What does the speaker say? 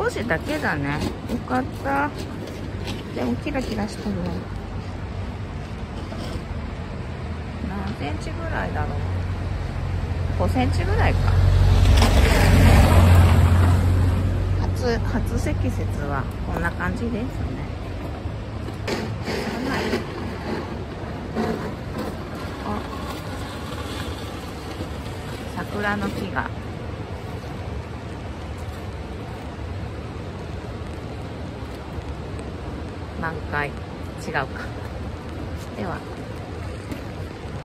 少しだけだね。よかった。でもキラキラしてる何センチぐらいだろう。5センチぐらいか。初初積雪はこんな感じですね。桜の木が。満開違うか。では。